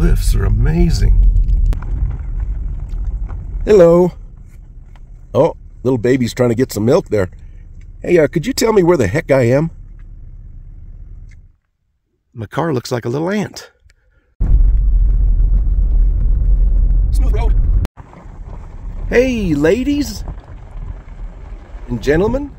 cliffs are amazing. Hello. Oh, little baby's trying to get some milk there. Hey, uh, could you tell me where the heck I am? My car looks like a little ant. Smooth road. Hey, ladies and gentlemen.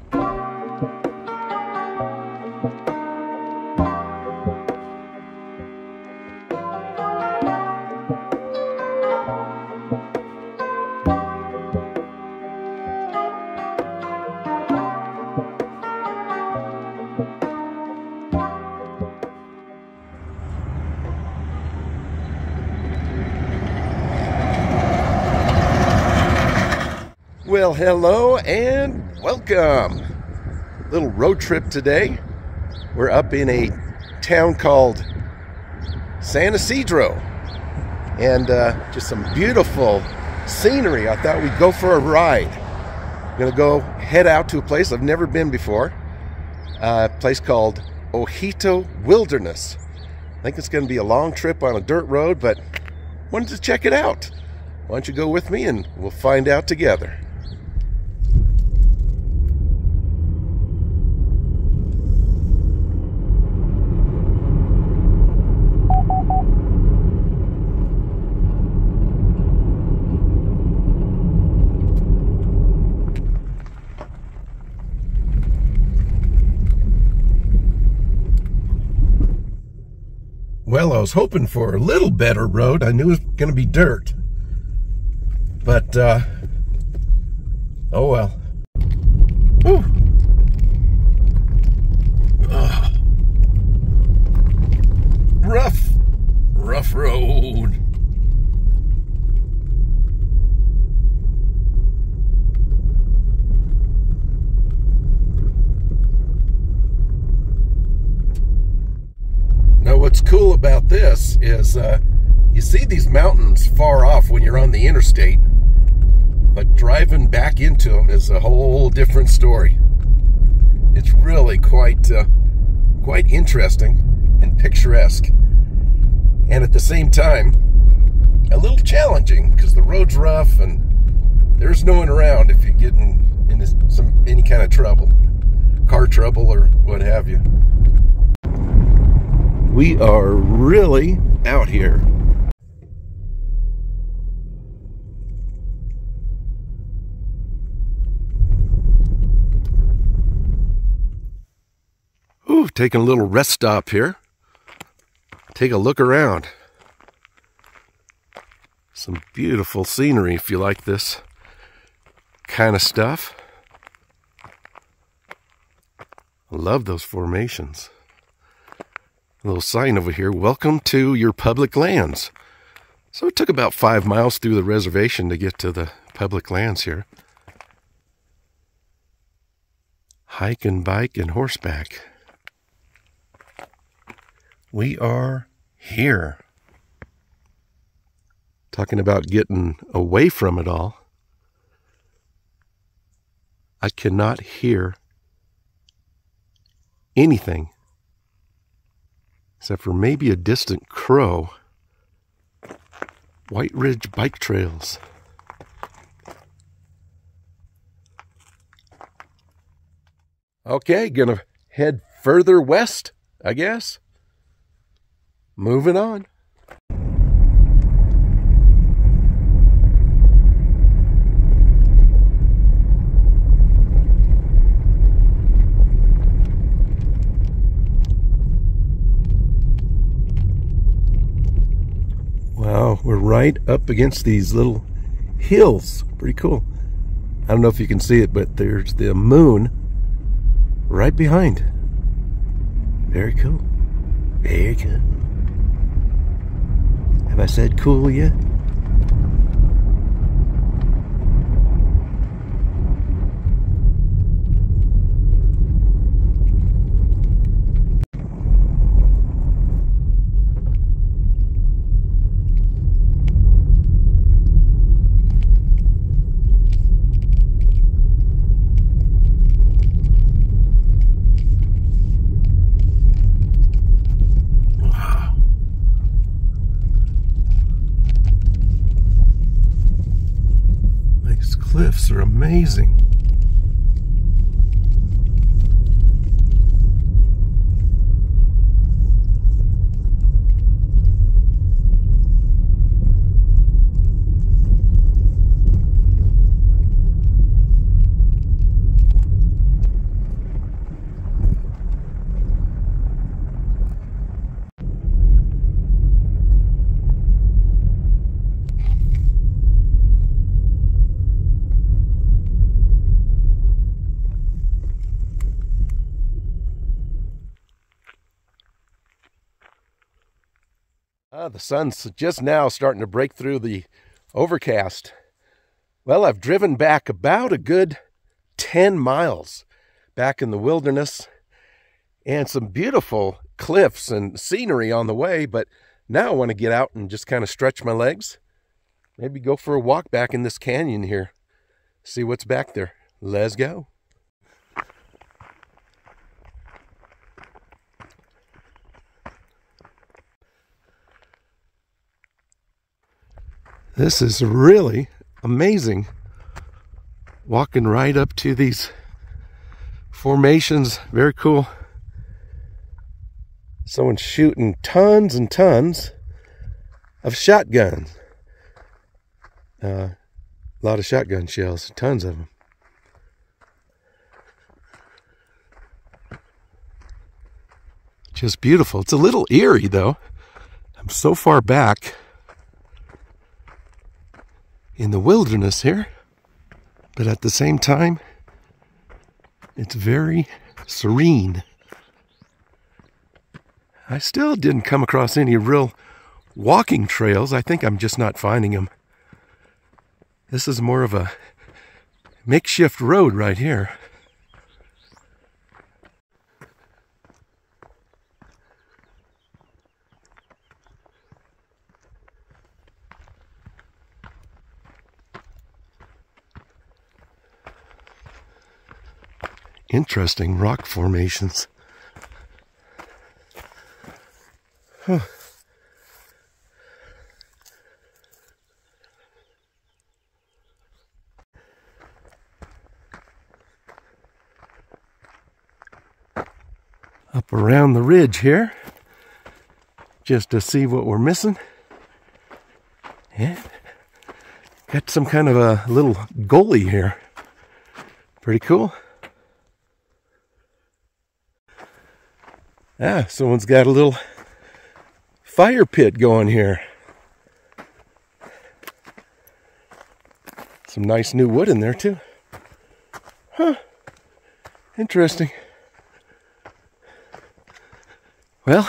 Hello and welcome. Little road trip today. We're up in a town called San Ysidro, and uh, just some beautiful scenery. I thought we'd go for a ride. I'm gonna go head out to a place I've never been before. A place called Ojito Wilderness. I think it's gonna be a long trip on a dirt road, but wanted to check it out. Why don't you go with me and we'll find out together. Well, I was hoping for a little better road. I knew it was going to be dirt. But, uh, oh well. Whew. Ugh. Rough, rough road. Now, what's cool about this is uh, you see these mountains far off when you're on the interstate, but driving back into them is a whole different story. It's really quite uh, quite interesting and picturesque, and at the same time, a little challenging because the road's rough and there's no one around if you get in, into some any kind of trouble, car trouble or what have you. We are really out here. Taking a little rest stop here. Take a look around. Some beautiful scenery if you like this kind of stuff. I love those formations. A little sign over here welcome to your public lands. So it took about five miles through the reservation to get to the public lands here. Hike and bike and horseback. We are here. Talking about getting away from it all. I cannot hear anything except for maybe a distant crow. White Ridge Bike Trails. Okay, gonna head further west, I guess. Moving on. Wow, we're right up against these little hills. Pretty cool. I don't know if you can see it, but there's the moon right behind. Very cool. Very cool. I said cool cliffs are amazing. Uh, the sun's just now starting to break through the overcast. Well, I've driven back about a good 10 miles back in the wilderness and some beautiful cliffs and scenery on the way, but now I want to get out and just kind of stretch my legs. Maybe go for a walk back in this canyon here. See what's back there. Let's go. This is really amazing. Walking right up to these formations. Very cool. Someone's shooting tons and tons of shotguns. Uh, a lot of shotgun shells, tons of them. Just beautiful. It's a little eerie though. I'm so far back in the wilderness here, but at the same time, it's very serene. I still didn't come across any real walking trails. I think I'm just not finding them. This is more of a makeshift road right here. Interesting rock formations. Huh. Up around the ridge here, just to see what we're missing. And got some kind of a little gully here. Pretty cool. Ah, someone's got a little fire pit going here. Some nice new wood in there, too. Huh. Interesting. Well,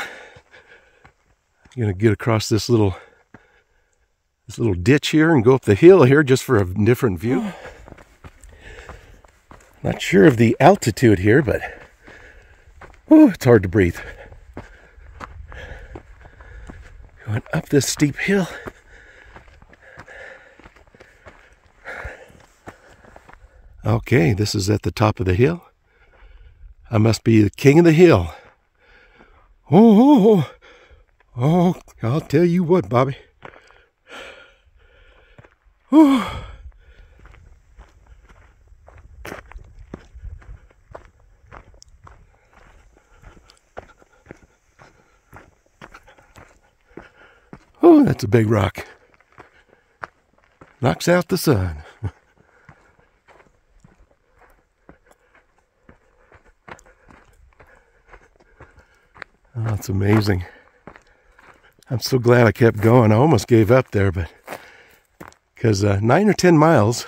I'm gonna get across this little this little ditch here and go up the hill here just for a different view. Not sure of the altitude here, but It's hard to breathe. Going up this steep hill. Okay, this is at the top of the hill. I must be the king of the hill. Oh, oh, oh, I'll tell you what, Bobby. Oh. Oh, that's a big rock. Knocks out the sun. Oh, amazing. I'm so glad I kept going. I almost gave up there, but because uh, nine or ten miles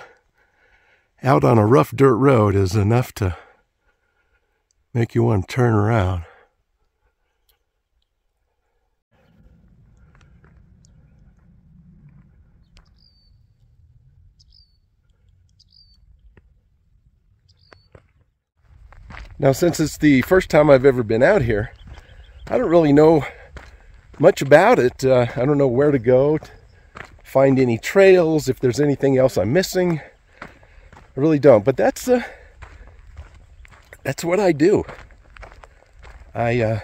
out on a rough dirt road is enough to make you want to turn around. Now, since it's the first time I've ever been out here, I don't really know much about it. Uh, I don't know where to go, to find any trails, if there's anything else I'm missing. I really don't. But that's uh, that's what I do. I uh,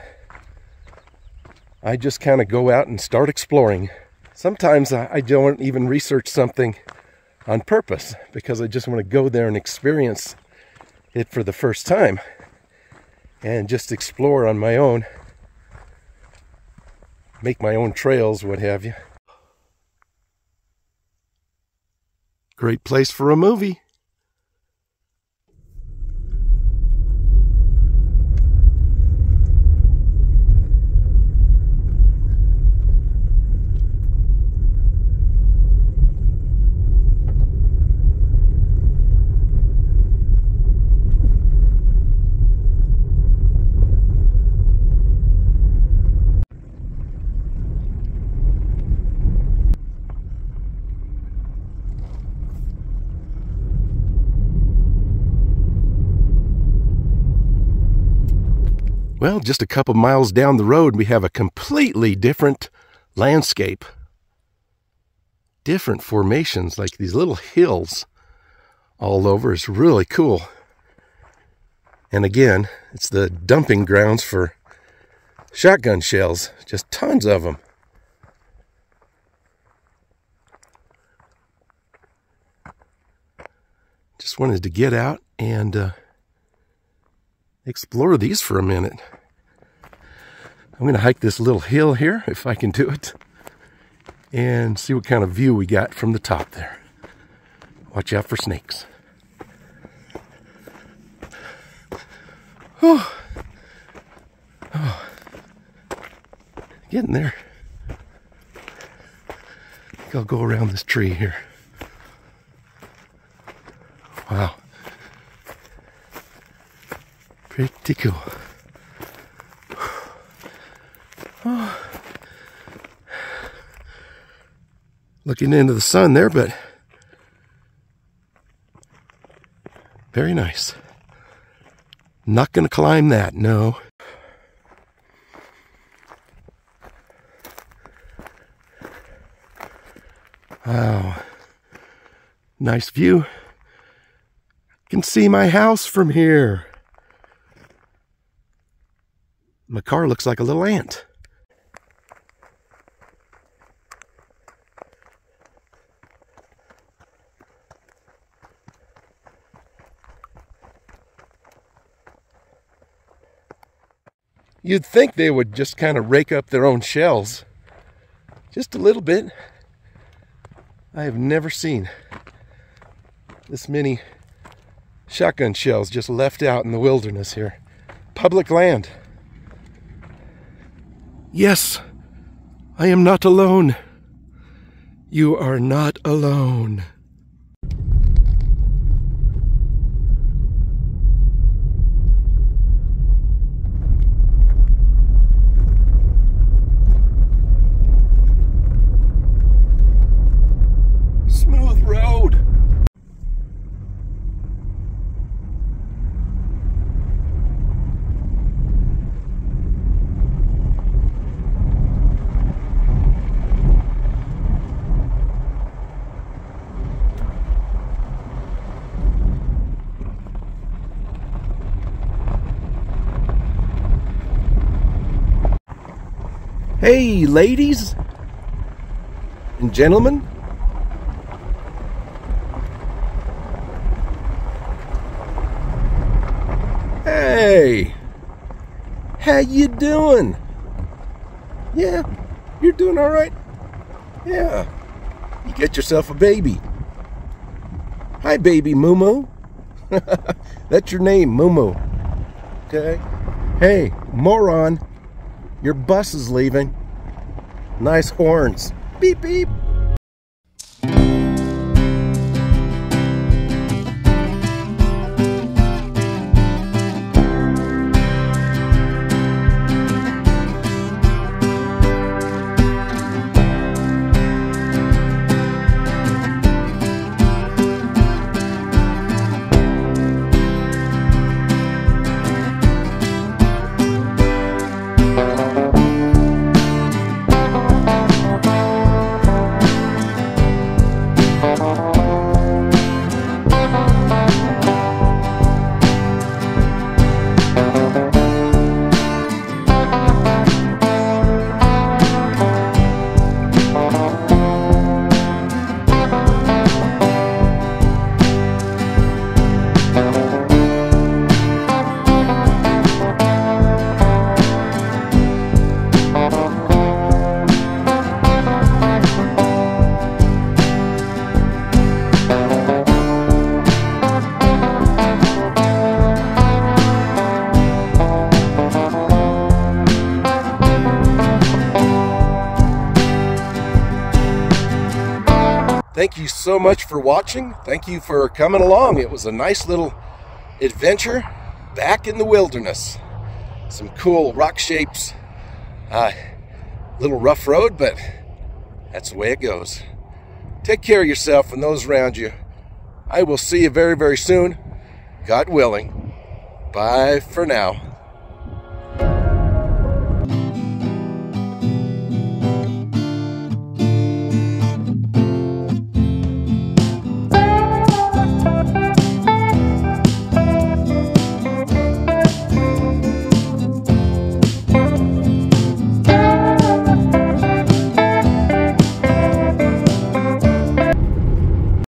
I just kind of go out and start exploring. Sometimes I, I don't even research something on purpose because I just want to go there and experience it for the first time and just explore on my own, make my own trails, what have you. Great place for a movie. Well, just a couple miles down the road, we have a completely different landscape. Different formations, like these little hills all over. It's really cool. And again, it's the dumping grounds for shotgun shells, just tons of them. Just wanted to get out and uh, explore these for a minute. I'm going to hike this little hill here, if I can do it, and see what kind of view we got from the top there. Watch out for snakes. Oh. oh. Getting there. I think I'll go around this tree here. Cool. Oh. Looking into the sun there, but very nice. Not going to climb that, no. Wow. Nice view. Can see my house from here. My car looks like a little ant. You'd think they would just kind of rake up their own shells. Just a little bit. I have never seen this many shotgun shells just left out in the wilderness here. Public land. Yes, I am not alone. You are not alone. Hey, ladies and gentlemen. Hey, how you doing? Yeah, you're doing all right? Yeah, you get yourself a baby. Hi, baby Mumu. That's your name, Mumu. Okay? Hey, moron. Your bus is leaving. Nice horns. Beep, beep. So much for watching. Thank you for coming along. It was a nice little adventure back in the wilderness. Some cool rock shapes. Uh, little rough road, but that's the way it goes. Take care of yourself and those around you. I will see you very, very soon. God willing. Bye for now.